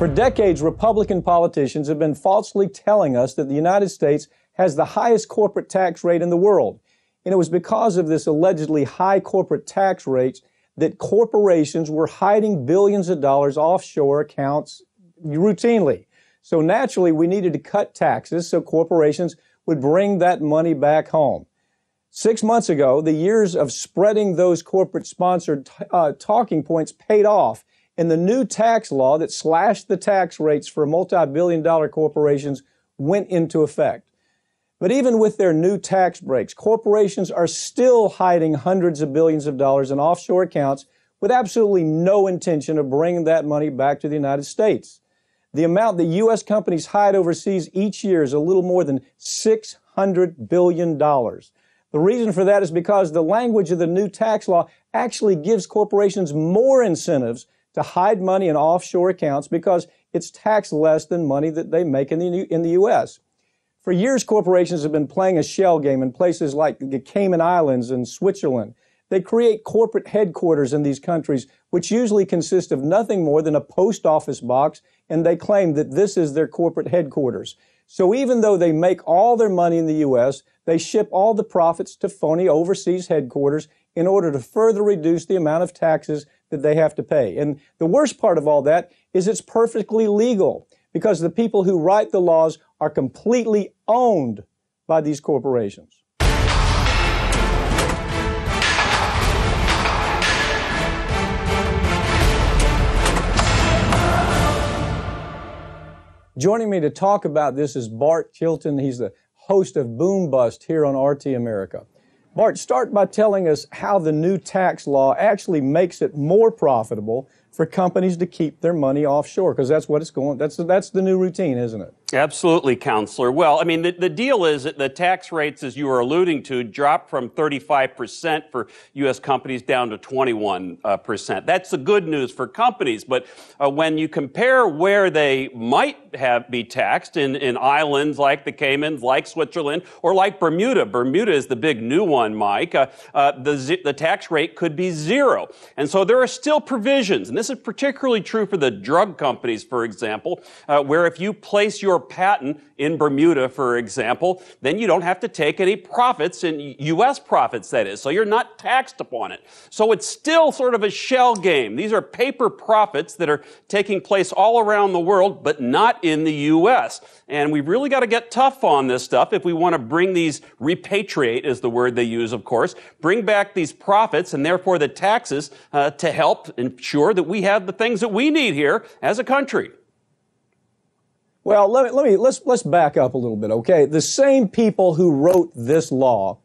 For decades, Republican politicians have been falsely telling us that the United States has the highest corporate tax rate in the world. And it was because of this allegedly high corporate tax rates that corporations were hiding billions of dollars offshore accounts routinely. So naturally, we needed to cut taxes so corporations would bring that money back home. Six months ago, the years of spreading those corporate sponsored uh, talking points paid off and the new tax law that slashed the tax rates for multi billion dollar corporations went into effect. But even with their new tax breaks, corporations are still hiding hundreds of billions of dollars in offshore accounts with absolutely no intention of bringing that money back to the United States. The amount that U.S. companies hide overseas each year is a little more than $600 billion. The reason for that is because the language of the new tax law actually gives corporations more incentives to hide money in offshore accounts because it's taxed less than money that they make in the, in the U.S. For years, corporations have been playing a shell game in places like the Cayman Islands and Switzerland. They create corporate headquarters in these countries, which usually consist of nothing more than a post office box, and they claim that this is their corporate headquarters. So even though they make all their money in the U.S., they ship all the profits to phony overseas headquarters in order to further reduce the amount of taxes that they have to pay. And the worst part of all that is it's perfectly legal because the people who write the laws are completely owned by these corporations. Joining me to talk about this is Bart Chilton. He's the host of Boom Bust here on RT America. Bart, start by telling us how the new tax law actually makes it more profitable for companies to keep their money offshore because that's what it's going that's that's the new routine isn't it Absolutely, counselor. Well, I mean, the, the deal is that the tax rates, as you were alluding to, dropped from 35% for U.S. companies down to 21%. Uh, That's the good news for companies. But uh, when you compare where they might have be taxed in, in islands like the Caymans, like Switzerland, or like Bermuda, Bermuda is the big new one, Mike, uh, uh the, the tax rate could be zero. And so there are still provisions, and this is particularly true for the drug companies, for example, uh, where if you place your patent in Bermuda, for example, then you don't have to take any profits in U.S. profits, that is. So you're not taxed upon it. So it's still sort of a shell game. These are paper profits that are taking place all around the world, but not in the U.S. And we've really got to get tough on this stuff if we want to bring these, repatriate is the word they use, of course, bring back these profits and therefore the taxes uh, to help ensure that we have the things that we need here as a country. Well, let me, let me let's let's back up a little bit, okay? The same people who wrote this law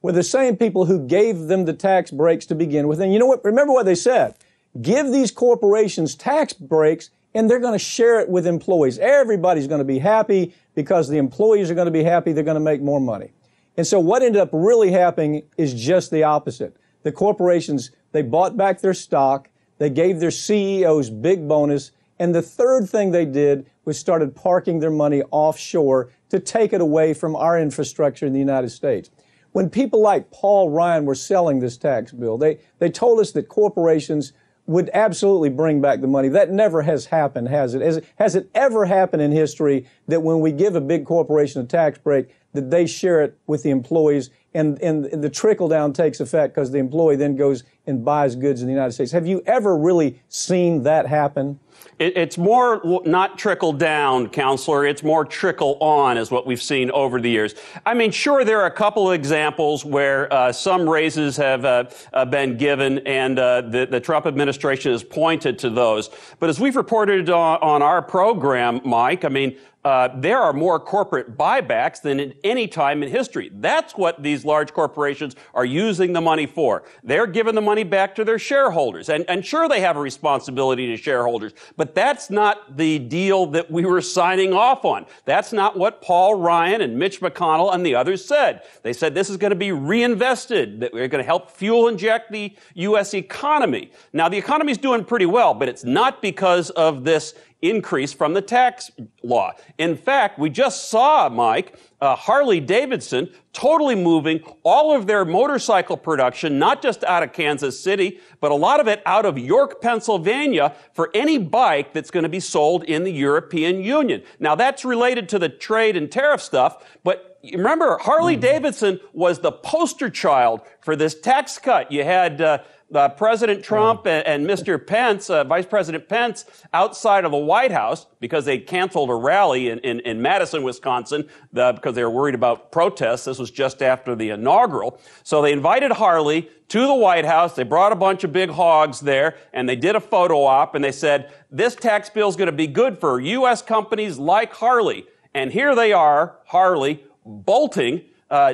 were the same people who gave them the tax breaks to begin with. And you know what? Remember what they said. Give these corporations tax breaks and they're going to share it with employees. Everybody's going to be happy because the employees are going to be happy. They're going to make more money. And so what ended up really happening is just the opposite. The corporations, they bought back their stock. They gave their CEOs big bonus. And the third thing they did was started parking their money offshore to take it away from our infrastructure in the United States. When people like Paul Ryan were selling this tax bill, they, they told us that corporations would absolutely bring back the money. That never has happened, has it? Has, it? has it ever happened in history that when we give a big corporation a tax break, that they share it with the employees and, and the trickle down takes effect because the employee then goes and buys goods in the United States. Have you ever really seen that happen? It, it's more not trickle down, counselor. It's more trickle on, is what we've seen over the years. I mean, sure, there are a couple of examples where uh, some raises have uh, uh, been given, and uh, the, the, Trump administration has pointed to those. But as we've reported on, on our program, Mike, I mean, uh, there are more corporate buybacks than at any time in history. That's what these large corporations are using the money for. They're giving the money back to their shareholders. And, and sure, they have a responsibility to shareholders, but that's not the deal that we were signing off on. That's not what Paul Ryan and Mitch McConnell and the others said. They said this is going to be reinvested, that we're going to help fuel inject the U.S. economy. Now, the economy is doing pretty well, but it's not because of this increase from the tax law. In fact, we just saw, Mike, uh, Harley Davidson totally moving all of their motorcycle production, not just out of Kansas City, but a lot of it out of York, Pennsylvania for any bike that's going to be sold in the European Union. Now that's related to the trade and tariff stuff, but remember, Harley mm-hmm. Davidson was the poster child for this tax cut. You had, uh, uh, President Trump and, and, Mr. Pence, uh, Vice President Pence, outside of the White House because they canceled a rally in, in, in Madison, Wisconsin, the, because they were worried about protests. This was just after the inaugural. So they invited Harley to the White House. They brought a bunch of big hogs there and they did a photo op and they said, this tax bill is going to be good for U.S. companies like Harley. And here they are, Harley, bolting uh,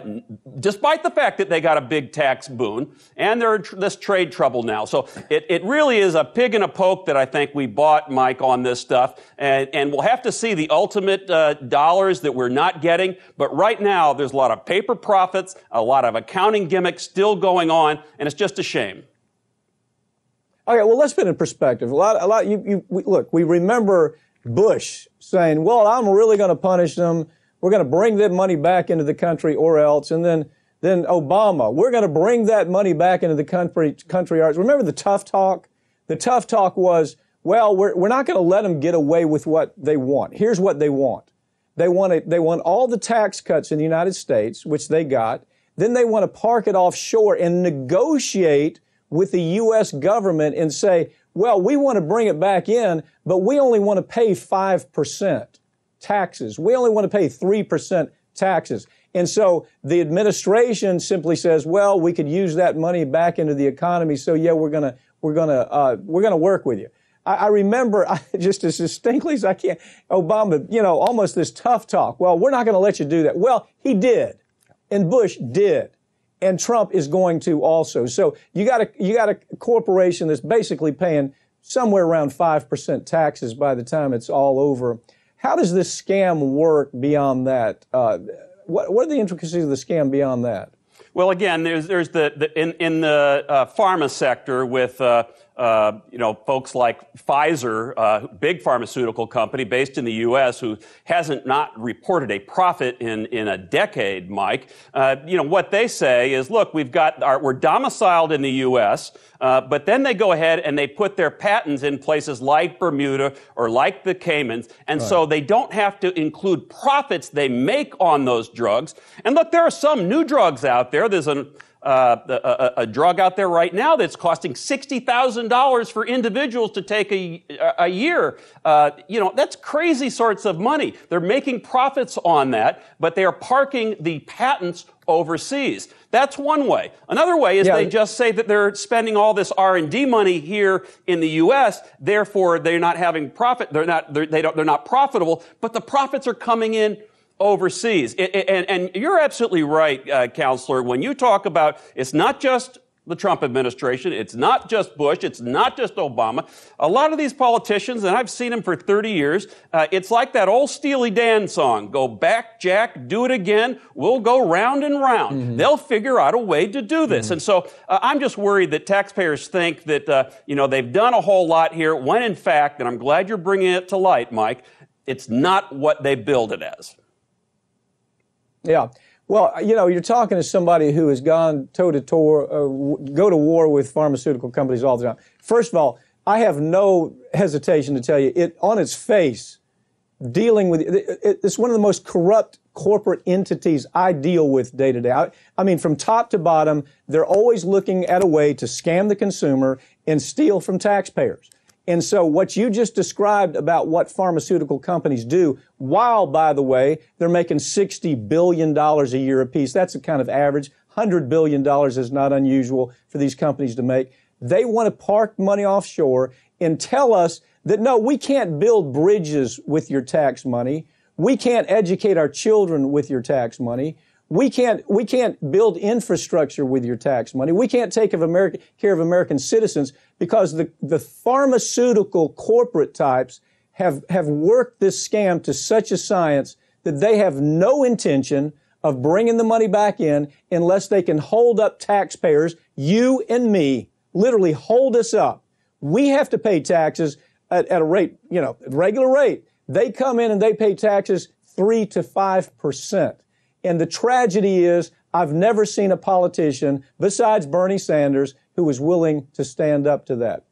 despite the fact that they got a big tax boon and they're tr- this trade trouble now. So it, it really is a pig in a poke that I think we bought, Mike, on this stuff. And, and we'll have to see the ultimate uh, dollars that we're not getting. But right now, there's a lot of paper profits, a lot of accounting gimmicks still going on, and it's just a shame. Okay, well, let's put in perspective. A lot, a lot. You, you we, look. We remember Bush saying, "Well, I'm really going to punish them." We're going to bring that money back into the country or else. And then, then Obama, we're going to bring that money back into the country, country arts. Remember the tough talk? The tough talk was, well, we're, we're not going to let them get away with what they want. Here's what they want. They want, it, they want all the tax cuts in the United States, which they got. Then they want to park it offshore and negotiate with the U.S. government and say, well, we want to bring it back in, but we only want to pay 5% taxes. We only want to pay 3% taxes. And so the administration simply says, well, we could use that money back into the economy. So yeah, we're going to, we're going to, uh, we're going to work with you. I, I remember I, just as distinctly as I can, Obama, you know, almost this tough talk. Well, we're not going to let you do that. Well, he did. And Bush did. And Trump is going to also. So you got a, you got a corporation that's basically paying somewhere around 5% taxes by the time it's all over. How does this scam work beyond that? Uh, what, what are the intricacies of the scam beyond that? Well, again, there's, there's the, the in, in the uh, pharma sector with uh, uh, you know, folks like Pfizer, uh, big pharmaceutical company based in the U.S., who hasn't not reported a profit in, in a decade, Mike. Uh, you know, what they say is, look, we've got our, we're domiciled in the U.S., uh, but then they go ahead and they put their patents in places like Bermuda or like the Caymans, and right. so they don't have to include profits they make on those drugs. And look, there are some new drugs out there. There's an uh, a, a, drug out there right now that's costing $60,000 for individuals to take a, a year. Uh, you know, that's crazy sorts of money. They're making profits on that, but they are parking the patents overseas. That's one way. Another way is yeah. they just say that they're spending all this R&D money here in the US, therefore they're not having profit, they're not, they're, they don't, they're not profitable, but the profits are coming in overseas. It, it, and, and, you're absolutely right, uh, counselor, when you talk about it's not just the Trump administration, it's not just Bush, it's not just Obama. A lot of these politicians, and I've seen them for 30 years, uh, it's like that old Steely Dan song go back, Jack, do it again, we'll go round and round. Mm-hmm. They'll figure out a way to do this. Mm-hmm. And so uh, I'm just worried that taxpayers think that, uh, you know, they've done a whole lot here, when in fact, and I'm glad you're bringing it to light, Mike, it's not what they billed it as. Yeah. Well, you know, you're talking to somebody who has gone toe to toe, uh, go to war with pharmaceutical companies all the time. First of all, I have no hesitation to tell you, it on its face, dealing with it, it's one of the most corrupt corporate entities I deal with day to day. I mean, from top to bottom, they're always looking at a way to scam the consumer and steal from taxpayers. And so what you just described about what pharmaceutical companies do, while, by the way, they're making $60 billion a year apiece, that's a kind of average. $100 billion is not unusual for these companies to make. They want to park money offshore and tell us that no, we can't build bridges with your tax money. We can't educate our children with your tax money. We can't, we can't build infrastructure with your tax money. We can't take of American, care of American citizens because the, the pharmaceutical corporate types have, have worked this scam to such a science that they have no intention of bringing the money back in unless they can hold up taxpayers, you and me, literally hold us up. We have to pay taxes at, at a rate, you know, regular rate. They come in and they pay taxes three to five percent. And the tragedy is, I've never seen a politician besides Bernie Sanders who was willing to stand up to that.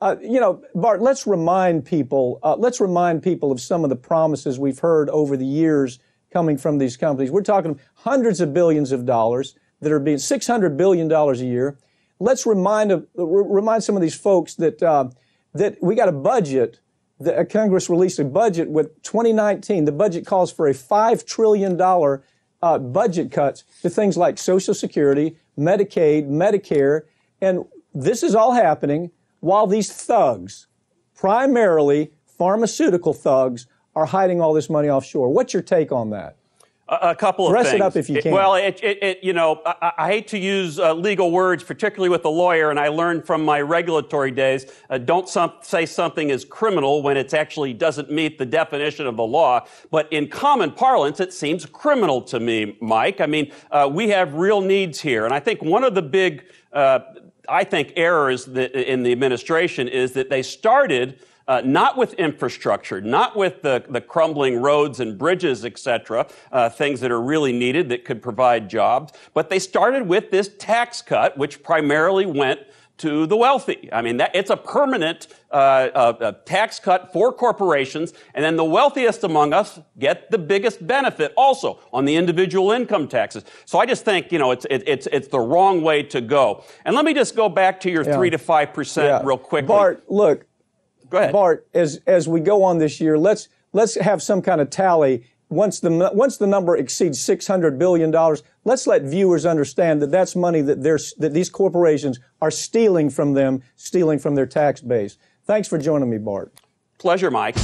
Uh, you know, Bart, let's remind people, uh, let's remind people of some of the promises we've heard over the years coming from these companies. We're talking hundreds of billions of dollars that are being $600 billion a year. Let's remind, uh, remind some of these folks that, uh, that we got a budget, the, Congress released a budget with 2019. The budget calls for a $5 trillion uh, budget cuts to things like Social Security, Medicaid, Medicare, and this is all happening while these thugs, primarily pharmaceutical thugs, are hiding all this money offshore. What's your take on that? A, couple of Dress things. it up if you can. well, it, it, it, you know, I, I, hate to use uh, legal words, particularly with a lawyer, and I learned from my regulatory days, uh, don't some, say something is criminal when it actually doesn't meet the definition of the law. But in common parlance, it seems criminal to me, Mike. I mean, uh, we have real needs here, and I think one of the big uh, I think errors in the administration is that they started uh, not with infrastructure, not with the, the crumbling roads and bridges, et cetera, uh, things that are really needed that could provide jobs, but they started with this tax cut, which primarily went to the wealthy. I mean, that, it's a permanent uh, uh, tax cut for corporations, and then the wealthiest among us get the biggest benefit also on the individual income taxes. So I just think you know it's it, it's it's the wrong way to go. And let me just go back to your yeah. three to five percent yeah. real quickly. Bart, look. Go ahead. Bart, as as we go on this year, let's let's have some kind of tally once the once the number exceeds 600 billion dollars, let's let viewers understand that that's money that they're that these corporations are stealing from them, stealing from their tax base. Thanks for joining me, Bart. Pleasure, Mike.